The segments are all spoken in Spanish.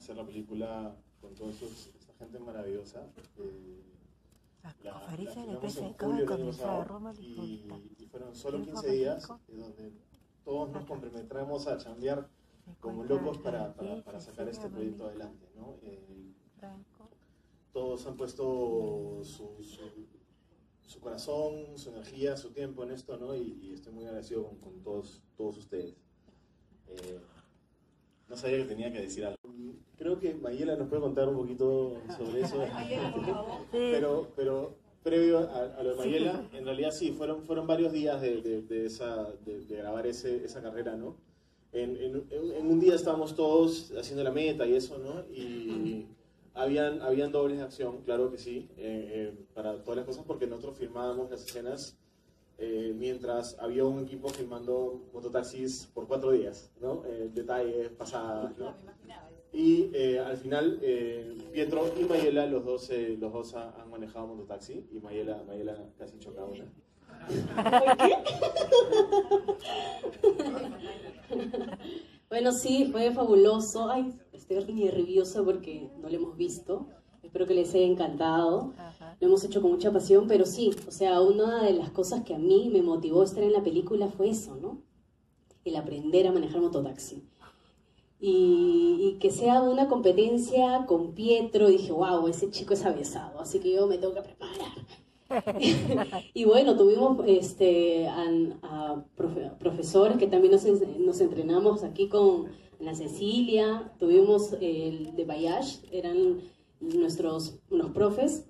hacer la película con toda esta gente maravillosa. Eh, la, conferencia de prensa acaba de comenzar, Roma y, y fueron solo 15 días donde todos nos comprometemos a chambear como locos para, para, para sacar este proyecto adelante. ¿no? Eh, todos han puesto su, su, corazón, su energía, su tiempo en esto, ¿no? Y, estoy muy agradecido con, con todos, todos ustedes. Eh, no sabía que tenía que decir algo. Creo que Mayela nos puede contar un poquito sobre eso. pero, pero previo a, lo de Mayela, en realidad sí, fueron, fueron varios días de, de, esa, de, grabar ese, esa carrera, ¿no? En, en, en, un día estábamos todos haciendo la meta y eso, ¿no? Y habían, habían dobles de acción, claro que sí, eh, eh, para todas las cosas, porque nosotros filmábamos las escenas eh, mientras había un equipo filmando mototaxis por cuatro días, ¿no? detalles, pasadas, ¿no? Y al final, Pietro y Mayela, los dos, los dos han manejado mototaxi, y Mayela, Mayela casi chocaba una. bueno, sí, fue fabuloso. Ay, estoy nerviosa porque no lo hemos visto. Espero que les haya encantado. Lo hemos hecho con mucha pasión, pero sí, o sea, una de las cosas que a mí me motivó a estar en la película fue eso, ¿no? El aprender a manejar mototaxi. Y, y, que sea una competencia con Pietro, dije, wow, ese chico es avesado, así que yo me tengo que preparar. y bueno, tuvimos este, a, profesores que también nos, nos, entrenamos aquí con la Cecilia, tuvimos el de Bayash, eran nuestros unos profes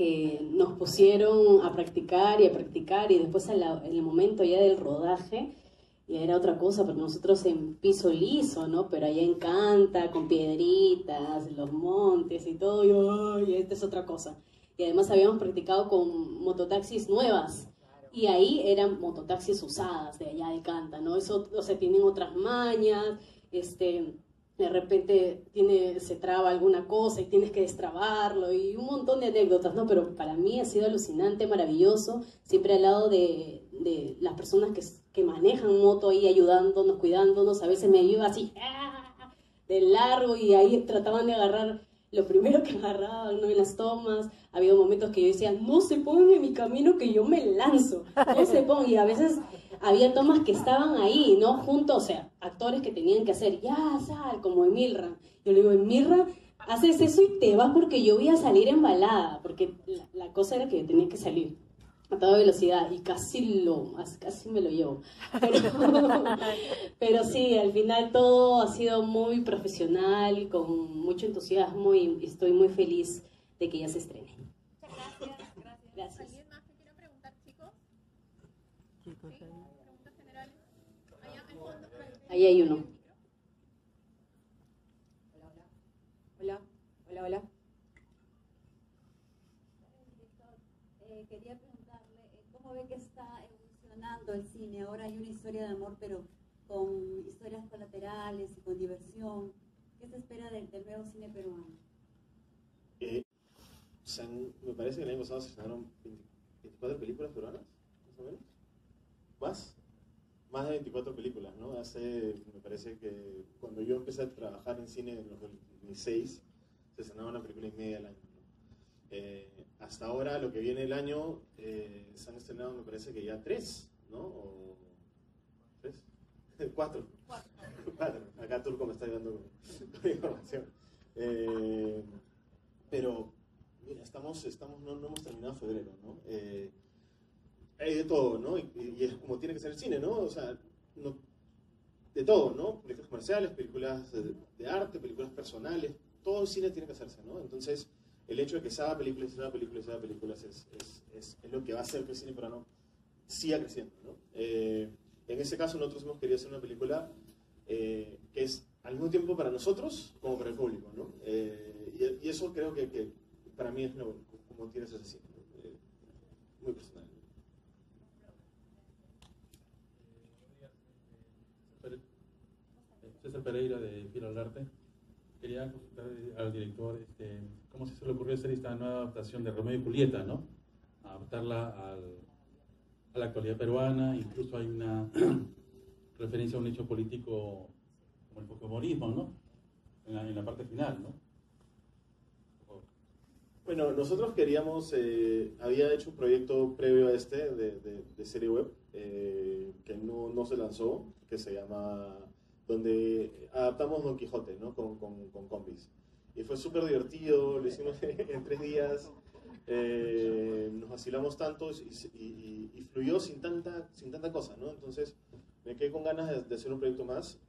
que nos pusieron a practicar y a practicar y después en, el momento ya del rodaje ya era otra cosa, porque nosotros en piso liso, ¿no? Pero allá encanta, con piedritas, los montes y todo, y, y esta es otra cosa y además habíamos practicado con mototaxis nuevas. Y ahí eran mototaxis usadas de allá de Canta, ¿no? Eso, o sea, tienen otras mañas, este, de repente tiene, se traba alguna cosa y tienes que destrabarlo y un montón de anécdotas, ¿no? Pero para mí ha sido alucinante, maravilloso, siempre al lado de, de las personas que, que, manejan moto ahí ayudándonos, cuidándonos, a veces me iba así ¡ah! de largo y ahí trataban de agarrar lo primero que agarraban ¿no? en las tomas. Ha habido momentos que yo decía, no se pongan en mi camino que yo me lanzo, no se pongan. Y a veces había tomas que estaban ahí, ¿no? Juntos, o sea, actores que tenían que hacer, ya sal, como en Milra. Yo le digo, en Milra haces eso y te vas porque yo voy a salir embalada, porque la cosa era que yo tenía que salir a toda velocidad y casi lo, casi me lo llevo. Pero, sí, al final todo ha sido muy profesional, con mucho entusiasmo y estoy muy feliz de que ya se estrene. Muchas gracias, gracias. gracias. ¿Alguien más que quiera preguntar, chicos? ¿Sí? ¿Preguntas generales? Allá al fondo. Ahí hay uno. Hola, hola. Hola, hola. Eh, quería ve que está evolucionando el cine? Ahora hay una historia de amor, pero con historias colaterales y con diversión. ¿Qué se espera del, nuevo cine peruano? Eh, me parece que el año pasado se estrenaron 24 películas peruanas, más o menos. ¿Más? Más de 24 películas, ¿no? Hace, me parece que cuando yo empecé a trabajar en cine en los 2006, se estrenaba una película y media al año. Eh, hasta ahora, lo que viene el año, eh, se han estrenado, me parece que ya ¿no? ¿Tres? Cuatro. Cuatro. Acá Turco me está ayudando con, información. Eh, pero, mira, estamos, estamos no, hemos terminado febrero, ¿no? hay de todo, ¿no? Y, es como tiene que ser el cine, ¿no? O sea, no, de todo, ¿no? Películas comerciales, películas de, de arte, películas personales, todo el cine tiene que hacerse, ¿no? Entonces, el hecho de que se haga películas, se haga películas, se haga películas es, es, es, es, lo que va a hacer que el cine peruano siga creciendo. ¿no? Eh, en ese caso nosotros hemos querido hacer una película eh, que es al mismo tiempo para nosotros como para el público. ¿no? Eh, y, eso creo que, para mí es lo, como tienes ese cine, muy personal. César Pereira de Filo al Arte. Quería consultar al director este, cómo se le ocurrió hacer esta nueva adaptación de Romeo y Julieta, ¿no? Adaptarla al, a la actualidad peruana, incluso hay una referencia a un hecho político como el fujimorismo, ¿no? en la, parte final, ¿no? Bueno, nosotros queríamos, eh, había hecho un proyecto previo a este de, serie web eh, que no, no, se lanzó, que se llama, donde adaptamos Don Quijote, ¿no? Con, con, con combis. Y fue súper divertido, lo hicimos en tres días, eh, nos vacilamos tanto y, y, fluyó sin tanta, sin tanta cosa, ¿no? Entonces me quedé con ganas de, hacer un proyecto más,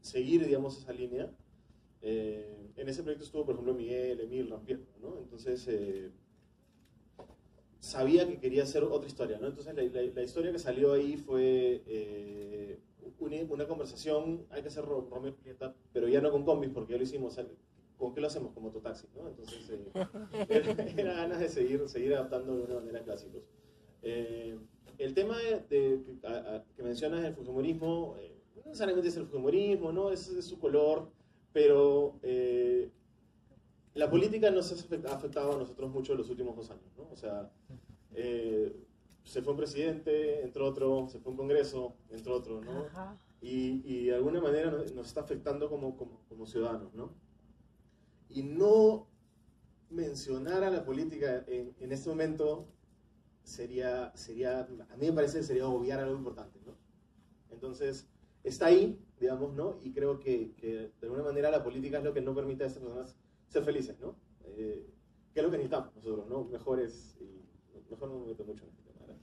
seguir, digamos, esa línea eh, en ese proyecto estuvo, por ejemplo, Miguel, Emil, Rampier, ¿no? Entonces, eh, sabía que quería hacer otra historia, ¿no? Entonces, la, historia que salió ahí fue eh, una, conversación, hay que hacer Romeo y Julieta, pero ya no con combis, porque ya lo hicimos, ¿con qué lo hacemos? Como Mototaxi, ¿no? Entonces, era, ganas de seguir, seguir adaptando de una manera clásicos. el tema de, que mencionas, el fujimorismo, no necesariamente es el fujimorismo, ¿no? Es, es su color, pero eh, la política nos ha afectado a nosotros mucho en los últimos dos años, ¿no? O sea, eh, se fue un presidente, entró otro, se fue un congreso, entró otro, ¿no? Y, y, de alguna manera nos, está afectando como, como, como, ciudadanos, ¿no? Y no mencionar a la política en, en este momento sería, sería, a mí me parece que sería obviar algo importante, ¿no? Entonces, está ahí, digamos, ¿no? Y creo que, de alguna manera la política es lo que no permite a estas personas ser felices, ¿no? Eh, que es lo que necesitamos nosotros, ¿no? Mejores y mejor no me meto mucho en este tema.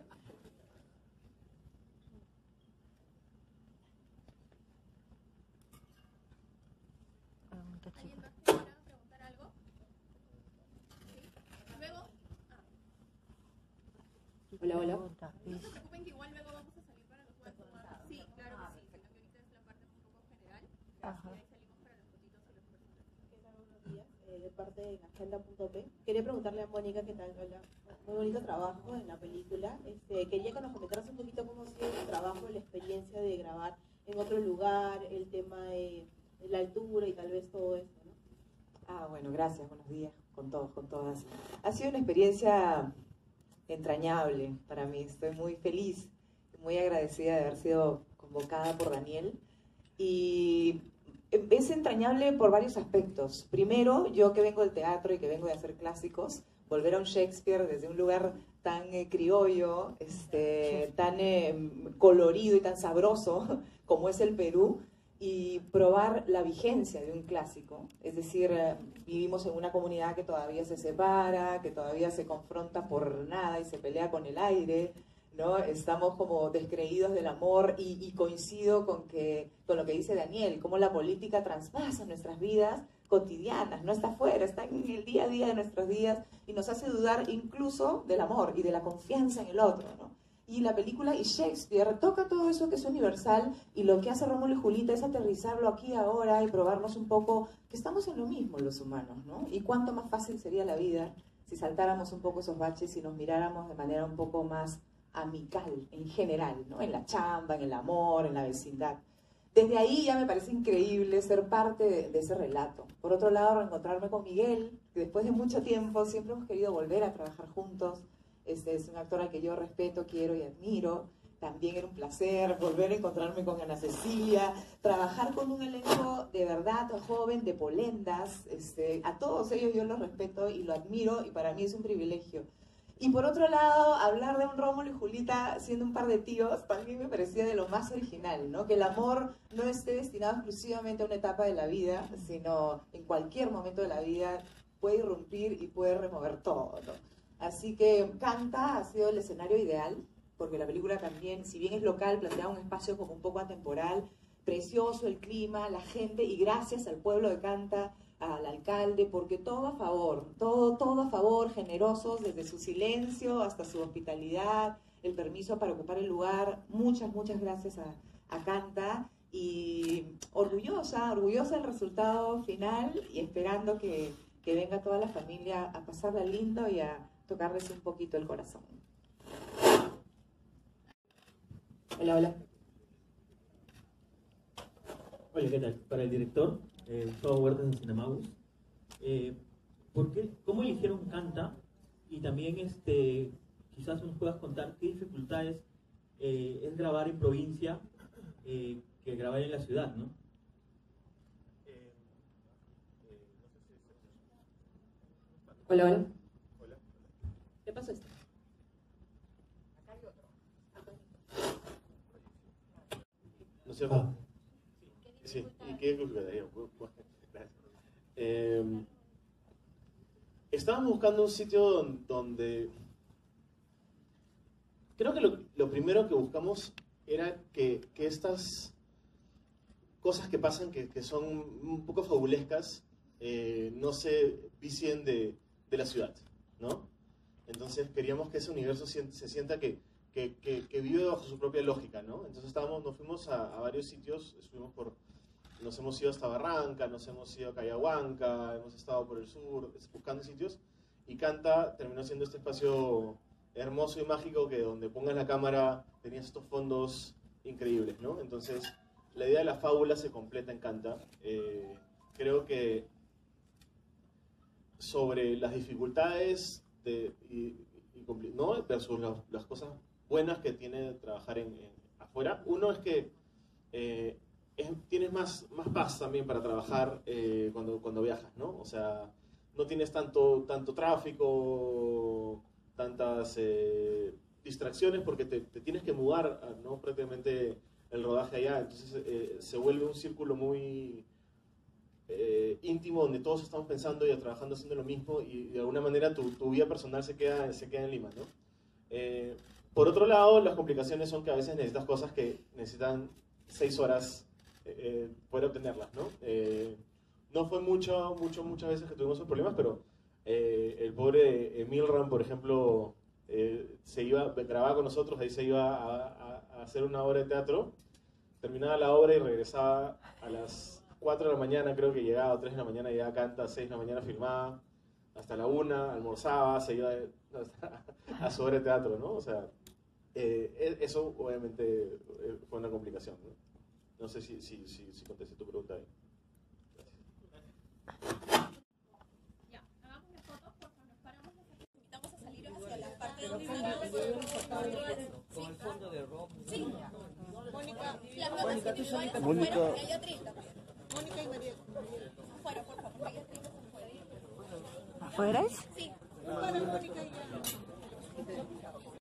Hola, hola. No se preocupen que igual luego vamos a salir para los juegos. Sí, claro que sí, sino que ahorita es la parte un poco general. Ajá. Y ahí salimos para los fotitos y los personajes. ¿Qué tal? Buenos días. Eh, de parte de Agenda.p. Quería preguntarle a Mónica qué tal, hola. Muy bonito trabajo en la película. Este, quería que nos comentaras un poquito cómo ha sido el trabajo, la experiencia de grabar en otro lugar, el tema de la altura y tal vez todo esto, ¿no? Ah, bueno, gracias, buenos días con todos, con todas. Ha sido una experiencia entrañable para mí. Estoy muy feliz, muy agradecida de haber sido convocada por Daniel. Y es entrañable por varios aspectos. Primero, yo que vengo del teatro y que vengo de hacer clásicos, volver a un Shakespeare desde un lugar tan eh, criollo, este, tan eh, colorido y tan sabroso como es el Perú, y probar la vigencia de un clásico. Es decir, eh, vivimos en una comunidad que todavía se separa, que todavía se confronta por nada y se pelea con el aire, ¿no? Estamos como descreídos del amor y, coincido con, que, con lo que dice Daniel, cómo la política traspasa nuestras vidas cotidianas, no está afuera, está en el día a día de nuestros días y nos hace dudar incluso del amor y de la confianza en el otro, ¿no? Y la película y Shakespeare toca todo eso que es universal y lo que hace Rómulo y Julita es aterrizarlo aquí ahora y probarnos un poco que estamos en lo mismo los humanos, ¿no? Y cuánto más fácil sería la vida si saltáramos un poco esos baches y nos miráramos de manera un poco más amical en general, ¿no? En la chamba, en el amor, en la vecindad. Desde ahí ya me parece increíble ser parte de, de ese relato. Por otro lado, reencontrarme con Miguel, que después de mucho tiempo siempre hemos querido volver a trabajar juntos este es un actor al que yo respeto, quiero y admiro. También era un placer volver a encontrarme con Ana Cecilia, trabajar con un elenco de verdad joven, de polendas. Este, a todos ellos yo los respeto y lo admiro y para mí es un privilegio. Y por otro lado, hablar de un Rómulo y Julita siendo un par de tíos también me parecía de lo más original, ¿no? Que el amor no esté destinado exclusivamente a una etapa de la vida, sino en cualquier momento de la vida puede irrumpir y puede remover todo, ¿no? Así que Canta ha sido el escenario ideal, porque la película también, si bien es local, plantea un espacio como un poco atemporal, precioso el clima, la gente, y gracias al pueblo de Canta, al alcalde, porque todo a favor, todo, todo a favor, generosos, desde su silencio hasta su hospitalidad, el permiso para ocupar el lugar. Muchas, muchas gracias a, Canta y orgullosa, orgullosa del resultado final y esperando que, que venga toda la familia a pasarla lindo y a tocarles un poquito el corazón. Hola, hola. Hola, ¿qué tal? Para el director, eh, Gustavo Huertas de Cinemagus, eh, ¿por qué, ¿cómo eligieron Canta? Y también, este, quizás nos puedas contar qué dificultades eh, es grabar en provincia eh, que grabar en la ciudad, ¿no? Hola, hola. ¿Qué pasó esto? ¿No es cierto? Ah. Sí, y qué. Eh, estábamos buscando un sitio don- donde... Creo que lo, lo primero que buscamos era que, que estas cosas que pasan, que, que son un poco fabulescas, eh, no se vicien de, de la ciudad, ¿no? Entonces queríamos que ese universo se sienta que, que, que- que vive bajo su propia lógica, ¿no? Entonces estábamos, nos fuimos a, a varios sitios, estuvimos por, nos hemos ido hasta Barranca, nos hemos ido a Cayahuanca, hemos estado por el sur, buscando sitios, y Canta terminó siendo este espacio hermoso y mágico que donde pongas la cámara tenías estos fondos increíbles, ¿no? Entonces, la idea de la fábula se completa en Canta. Eh, creo que sobre las dificultades y, ¿no? versus las, las cosas buenas que tiene trabajar en, afuera. Uno es que eh, es- tienes más, más paz también para trabajar eh, cuando, cuando viajas, ¿no? O sea, no tienes tanto, tanto tráfico, tantas eh, distracciones porque te, te tienes que mudar, ¿no? Prácticamente el rodaje allá, entonces se vuelve un círculo muy eh, íntimo donde todos estamos pensando y trabajando haciendo lo mismo y de alguna manera tu, tu vida personal se queda, se queda en Lima, ¿no? Eh, por otro lado, las complicaciones son que a veces necesitas cosas que necesitan seis horas eh, eh, obtenerlas, ¿no? Eh, no fue mucho, mucho, muchas veces que tuvimos esos problemas, pero el pobre Emilram, por ejemplo, se iba, grababa con nosotros, ahí se iba a, a- a hacer una obra de teatro, terminaba la obra y regresaba a las 4 de la mañana, creo que llegaba, o 3 de la mañana, llegaba a Canta, 6 de la mañana filmaba, hasta la 1, almorzaba, se iba a su obra de teatro, ¿no? O sea, eh, e- eso obviamente eh, fue una complicación, ¿no? No sé si, si, si, si contesté tu pregunta ahí. Ya, hagamos las fotos, por favor, nos paramos, nos invitamos a salir hacia la parte donde Con el fondo de rock. Sí. Mónica, las notas individuales porque. Mónica y María. Afuera, por favor, hay atriles afuera.